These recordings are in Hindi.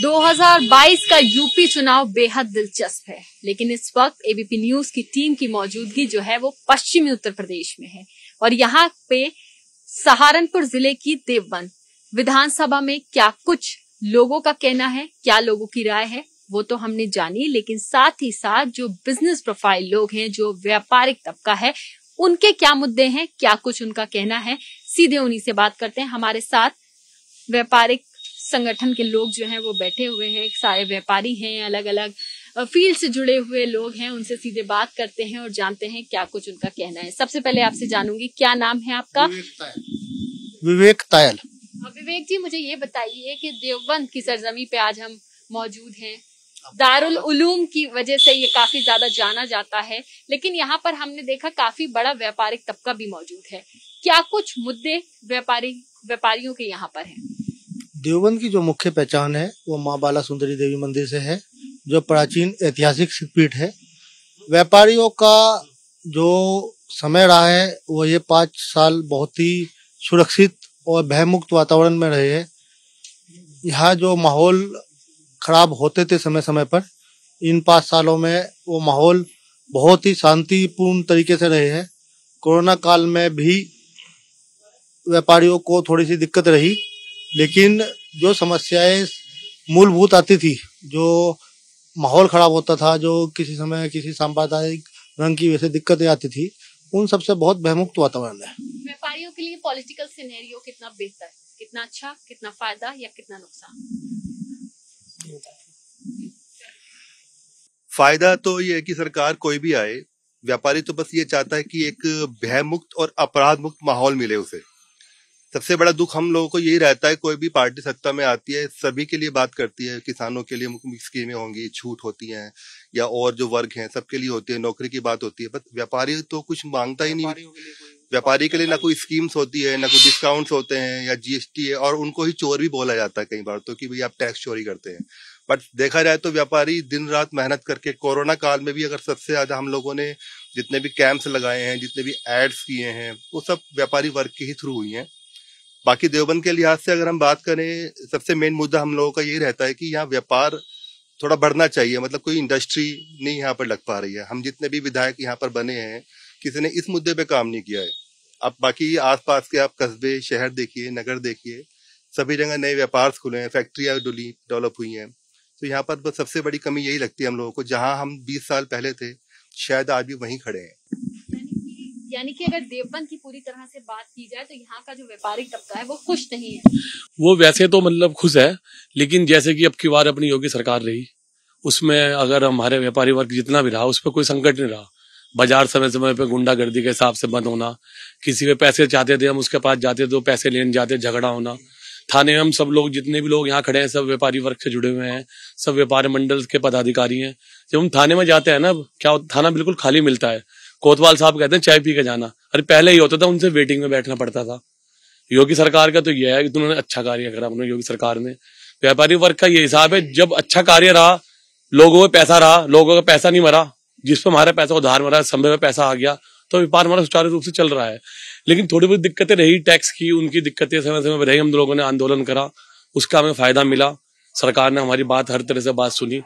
2022 का यूपी चुनाव बेहद दिलचस्प है, लेकिन इस वक्त एबीपी न्यूज़ की टीम की मौजूदगी जो है वो पश्चिमी उत्तर प्रदेश में है और यहाँ पे सहारनपुर ज़िले की देवबंद। विधानसभा में क्या कुछ लोगों का कहना है, क्या लोगों की राय है, वो तो हमने जानी, लेकिन साथ ही साथ जो बिज़नेस प्रोफ़ाइल लोग हैं, जो व्यापारिक तबका है, उनके क्या मुद्दे हैं, क्या कुछ उनका कहना है, सीधे उन्हीं से बात करते हैं। हमारे साथ व्यापारिक संगठन के लोग जो हैं वो बैठे हुए हैं सारे व्यापारी हैं अलग अलग फ़ील्ड से जुड़े हुए लोग हैं उनसे सीधे बात करते हैं और जानते हैं क्या कुछ उनका कहना है। सबसे पहले आपसे जानूँगी क्या नाम है आपका? विवेक तायल। विवेक जी मुझे ये बताइए कि देवबंद की सरजमी पे आज हम मौजूद हैं। दारुल उलूम की वजह से ये काफ़ी ज़्यादा जाना जाता है लेकिन यहाँ पर हमने देखा काफ़ी बड़ा व्यापारिक तबका भी मौजूद है। क्या कुछ मुद्दे व्यापारी व्यापारियों के यहाँ पर हैं? देवबंद की जो मुख्य पहचान है, वो माँ बाला सुंदरी देवी मंदिर से है, जो प्राचीन ऐतिहासिक सिद्धपीठ है। व्यापारियों का जो समय रहा है, वो ये पाँच साल बहुत ही सुरक्षित और भयमुक्त वातावरण में रहे हैं। यहाँ जो माहौल खराब होते थे समय समय पर, इन पाँच सालों में वो माहौल बहुत ही शांतिपूर्ण तरीके से रहे हैं। कोरोना काल में भी व्यापारियों को थोड़ी सी दिक्कत रही, लेकिन जो समस्याएँ मूलभूत आती थी जो माहौल खराब होता था जो किसी समय किसी सांप्रदायिक रंग की वजह से दिक्कतें आती थी उन सबसे बहुत बहमुक्त वातावरण है। व्यापारियों के लिए पॉलिटिकल सिनेरियो कितना बेहतर कितना अच्छा कितना फ़ायदा या कितना नुकसान? फ़ायदा तो ये है कि सरकार कोई भी आए व्यापारी तो बस ये चाहता है कि एक भयमुक्त और अपराध मुक्त माहौल मिले उसे। सबसे बड़ा दुख हम लोगों को यही रहता है कोई भी पार्टी सत्ता में आती है सभी के लिए बात करती है किसानों के लिए स्कीमें होंगी छूट होती हैं या और जो वर्ग हैं सबके लिए होती है नौकरी की बात होती है बट व्यापारी तो कुछ माँगता ही नहीं व्यापारी के लिए ना कोई स्कीम्स होती है ना कोई डिस्काउंट्स होते हैं या जीएसटी है और उनको ही चोर भी बोला जाता है कई बार तो कि भाई आप टैक्स चोरी करते हैं। बट देखा जाए तो व्यापारी दिन रात मेहनत करके कोरोना काल में भी अगर सबसे ज़्यादा हम लोगों ने जितने भी कैंप्स लगाए हैं जितने भी एड्स किए हैं वो सब व्यापारी वर्ग के ही थ्रू हुई हैं। बाकी देवबंद के लिहाज से अगर हम बात करें, सबसे मेन मुद्दा हम लोगों का यही रहता है कि यहाँ व्यापार थोड़ा बढ़ना चाहिए। मतलब कोई इंडस्ट्री नहीं यहाँ पर लग पा रही है। हम जितने भी विधायक यहाँ पर बने हैं, किसी ने इस मुद्दे पे काम नहीं किया है। अब बाकी आसपास के आप कस्बे, शहर देखिए, नगर देखिए, सभी जगह नए व्यापार खुले हैं, फैक्ट्रियाँ डेवलप हुई हैं। तो यहाँ पर सबसे बड़ी कमी यही लगती है हम लोगों को। जहाँ हम 20 साल पहले थे, शायद आज भी वहीं खड़े हैं। यानी कि अगर देवबंद की पूरी तरह से बात की जाए तो यहाँ का जो व्यापारिक तबका है वो खुश नहीं है। वो वैसे तो मतलब खुश है, लेकिन जैसे कि अब की बार अपनी योगी सरकार रही, उसमें अगर हमारे व्यापारी वर्ग जितना भी रहा, उस पर कोई संकट नहीं रहा। बाज़ार समय समय पे गुंडागर्दी के हिसाब से बंद होना, किसी पे पैसे चाहते थे, हम उसके पास जाते तो पैसे लेने जाते, झगड़ा होना। थाने में हम सब लोग, जितने भी लोग यहाँ खड़े हैं, सब व्यापारी वर्ग से जुड़े हुए हैं, सब व्यापारी मंडल के पदाधिकारी हैं। जब हम थाने में जाते हैं ना क्या थाना बिल्कुल खाली मिलता है। कोतवाल साहब कहते हैं, चाय पी के जाना। अरे, पहले ही होता था, उनसे वेटिंग में बैठना पड़ता था। योगी सरकार का तो यह है कि उन्होंने अच्छा कार्य करा उन्होंने योगी सरकार ने व्यापारी वर्ग का ये हिसाब है, जब अच्छा कार्य रहा, लोगों में पैसा रहा, लोगों का पैसा नहीं मरा, जिस पर हमारा पैसा उधार मरा समय में पैसा आ गया तो व्यापार हमारा सुचारू रूप से चल रहा है। लेकिन थोड़ी बहुत दिक्कतें रही टैक्स की, उनकी दिक्कतें, समय समय पर रही, हम लोगों ने आंदोलन करा, उसका हमें फ़ायदा मिला। सरकार ने हमारी बात, हर तरह से बात सुनी।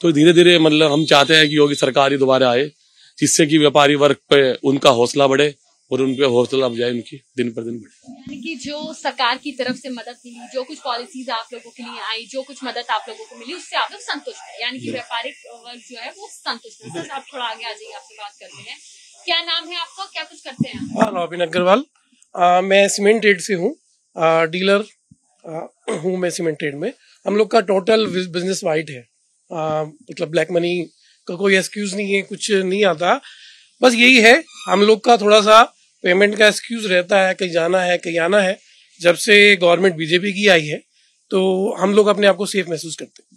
तो धीरे धीरे मतलब हम चाहते हैं कि योगी सरकार ही दोबारा आए। जिससे कि व्यापारी वर्ग पे उनका हौसला बढ़े और उन पे हौसला जाए उनकी दिन पर दिन बढ़े। यानी कि जो सरकार की तरफ़ से मदद मिली जो कुछ पॉलिसीज़ आप लोगों के लिए आई जो कुछ मदद आप लोगों को मिली उससे आप लोग संतुष्ट है। यानी कि व्यापारिक वर्ग जो है वो संतुष्ट है। आप थोड़ा आगे आ जाइए आपसे बात करते हैं। क्या नाम है आपका? क्या कुछ करते हैं हाँ रॉबिन अग्रवाल। मैं सीमेंट ट्रेड से हूँ। डीलर हूँ मैं सीमेंट ट्रेड में। हम लोग का टोटल बिज़नेस वाइट है। मतलब ब्लैक मनी का कोई एक्सक्यूज नहीं है कुछ नहीं आता। बस यही है हम लोग का थोड़ा सा पेमेंट का एक्सक्यूज रहता है कहीं जाना है कहीं आना है। जब से गवर्नमेंट बीजेपी की आई है तो हम लोग अपने आप को सेफ़ महसूस करते हैं।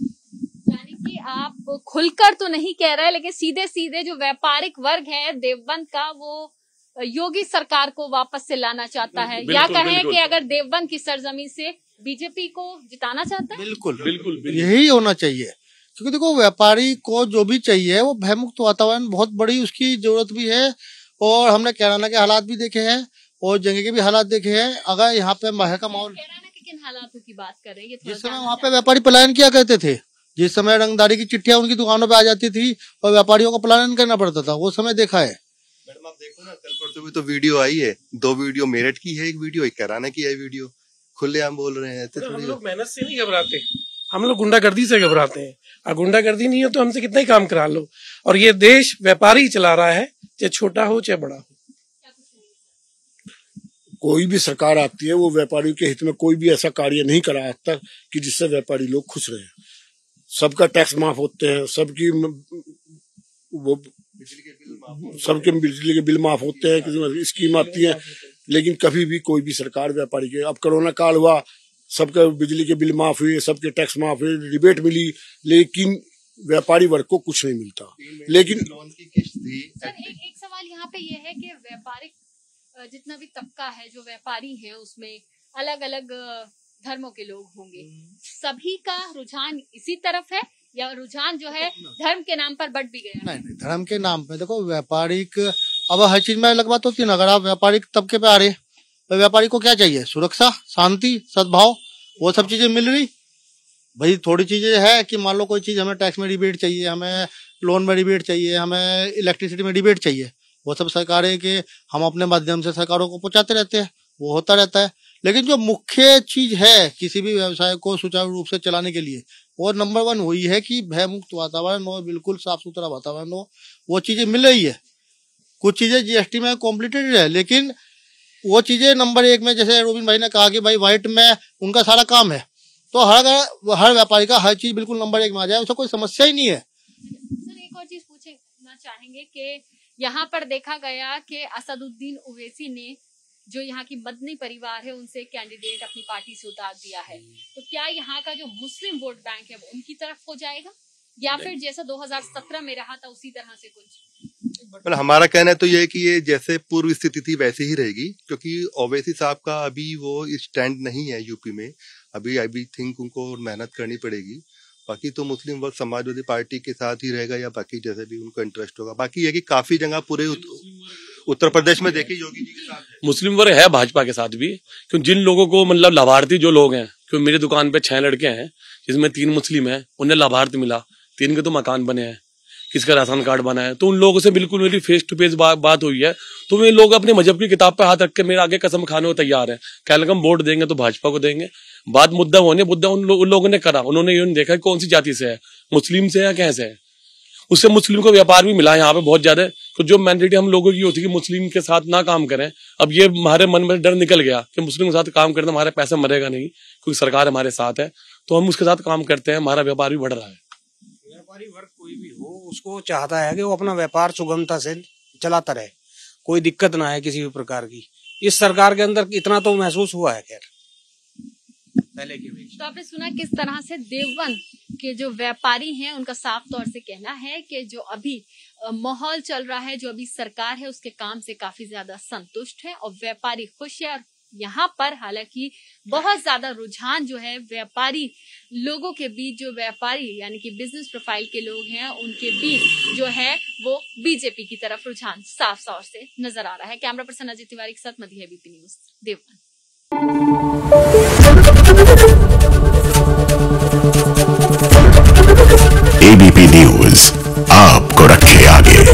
कि आप खुलकर तो नहीं कह रहे लेकिन सीधे सीधे जो व्यापारिक वर्ग है देवबंद का वो योगी सरकार को वापस से लाना चाहता है या कहें कि अगर देवबंद की सरजमी से बीजेपी को जिताना चाहता है? बिल्कुल बिल्कुल यही होना चाहिए। क्योंकि देखो व्यापारी को जो भी चाहिए वो भयमुक्त वातावरण बहुत बड़ी उसकी ज़रूरत भी है। और हमने कैराना के हालात भी देखे हैं और जंगे के भी हालात देखे हैं। अगर यहाँ पे मह का माहौल हालातों की बात कर रहे हैं? जिस समय वहाँ पे व्यापारी पलायन किया करते थे जिस समय रंगदारी की चिट्ठियाँ उनकी दुकानों पे आ जाती थी और व्यापारियों को पलायन करना पड़ता था वो समय देखा है। मैडम आप देखो ना कल परसों भी तो वीडियो आई है। दो वीडियो मेरठ की है एक वीडियो एक कराना की है वीडियो। खुले हम बोल रहे हैं हम लोग मेहनत से नहीं घबराते। हम लोग गुंडागर्दी से घबराते हैं। और गुंडागर्दी नहीं हो तो हमसे कितना ही काम करा लो। और ये देश व्यापारी चला रहा है, चाहे छोटा हो, चाहे बड़ा हो। कोई भी सरकार आती है, वो व्यापारियों के हित में कोई भी ऐसा कार्य नहीं करा आज तक कि जिससे व्यापारी लोग खुश रहे। सबका टैक्स माफ़ होते हैं, सबकी वो, सबके बिजली के बिल माफ़ होते हैं स्कीम आती है, लेकिन कभी भी कोई भी सरकार व्यापारी के, अब कोरोना काल हुआ सबका बिजली के बिल माफ़ हुए सबके टैक्स माफ़ हुए रिबेट मिली लेकिन व्यापारी वर्ग को कुछ नहीं मिलता। लेकिन लोन की किस्त थी सर एक एक सवाल यहाँ पे ये है कि व्यापारिक जितना भी तबका है जो व्यापारी है उसमें अलग अलग धर्मों के लोग होंगे। सभी का रुझान इसी तरफ़ है या रुझान जो है धर्म के नाम पर बढ़ भी गया नहीं नहीं धर्म के नाम पे देखो व्यापारिक अब हर चीज़ में अलग बात होती है ना अगर आप व्यापारिक तबके पे आ रहे तो व्यापारी को क्या चाहिए? सुरक्षा शांति सद्भाव वो सब चीज़ें मिल रही भाई, थोड़ी चीज़ें है कि मान लो कोई चीज़ हमें टैक्स में रिबेट चाहिए, हमें लोन में रिबेट चाहिए, हमें इलेक्ट्रिसिटी में रिबेट चाहिए, वो सब सरकारें के हम अपने माध्यम से सरकारों को पहुंचाते रहते हैं, वो होता रहता है। लेकिन जो मुख्य चीज़ है किसी भी व्यवसाय को सुचारू रूप से चलाने के लिए, वो नंबर वन वही है कि भयमुक्त वातावरण हो, बिल्कुल साफ़ सुथरा वातावरण हो, वो चीज़ें मिल रही है। कुछ चीज़ें जीएसटी में कॉम्प्लीटेड है, लेकिन वो चीज़ें नंबर एक में जैसे रोबिन भाई ने कहा कि भाई व्हाइट में उनका सारा काम है। तो हर हर व्यापारी का हर चीज़ बिल्कुल नंबर एक में आ जाए उससे कोई समस्या ही नहीं है। सर एक और चीज़ पूछना चाहेंगे कि यहाँ पर देखा गया कि असदुद्दीन ओवैसी ने जो यहाँ की मदनी परिवार है उनसे कैंडिडेट अपनी पार्टी से उतार दिया है। तो क्या यहाँ का जो मुस्लिम वोट बैंक है वो उनकी तरफ़ हो जाएगा? या फिर जैसा 2017 में रहा था उसी तरह से कुछ। मतलब हमारा कहना तो ये है कि ये जैसे पूर्व स्थिति थी वैसे ही रहेगी क्योंकि ओवैसी साहब का अभी वो स्टैंड नहीं है यूपी में। अभी आई बी थिंक उनको मेहनत करनी पड़ेगी। बाकी तो मुस्लिम वर्ग समाजवादी पार्टी के साथ ही रहेगा या बाकी जैसे भी उनका इंटरेस्ट होगा। बाकी ये कि काफ़ी जगह पूरे उत, उत्तर प्रदेश में देखी योगी जी के साथ मुस्लिम वर्ग है भाजपा के साथ भी। क्यों जिन लोगों को मतलब लाभार्थी जो लोग हैं क्यों मेरी दुकान पे छह लड़के हैं जिसमें तीन मुस्लिम हैं उन्हें लाभार्थी मिला। तीन के तो मकान बने हैं किसका राशन कार्ड बना है। तो उन लोगों से बिल्कुल मेरी फेस टू फेस बात हुई है। तो वे लोग अपने मज़हब की किताब पे हाथ रख के मेरे आगे कसम खाने को तैयार है। कह लगा हम वोट देंगे तो भाजपा को देंगे। बात मुद्दा होने मुद्दा उन, लो, उन लोगों ने करा। उन्होंने ये देखा कौन सी जाति से है मुस्लिम से या कैसे है। उससे मुस्लिम को व्यापार भी मिला यहाँ पे बहुत ज़्यादा। तो जो मैंडेटी हम लोगों की होती है कि मुस्लिम के साथ ना काम करें अब ये हमारे मन में डर निकल गया कि मुस्लिम के साथ काम करना हमारा पैसा मरेगा नहीं क्योंकि सरकार हमारे साथ है। तो हम उसके साथ काम करते हैं हमारा व्यापार भी बढ़ रहा है। व्यापारी वर्ग कोई भी हो, उसको चाहता है कि वो अपना व्यापार सुगमता से चलाता रहे। कोई दिक्कत ना है किसी भी प्रकार की। इस सरकार के अंदर इतना तो महसूस हुआ है, खैर। पहले की अपेक्षा। तो आपने सुना किस तरह से देववन के जो व्यापारी हैं, उनका साफ़ तौर से कहना है कि जो अभी माहौल चल रहा है, जो अभी सरकार है, उसके काम से काफ़ी ज़्यादा संतुष्ट है और व्यापारी खुश है और यहाँ पर हालाँकि बहुत ज़्यादा रुझान जो है व्यापारी लोगों के बीच जो व्यापारी यानी कि बिज़नेस प्रोफ़ाइल के लोग हैं, उनके बीच जो है वो बीजेपी की तरफ़ रुझान साफ़ तौर से नज़र आ रहा है। कैमरा पर्सन अजय तिवारी के साथ मध्य बीपी न्यूज़ देववन एबीपी न्यूज़ आपको रखे आगे।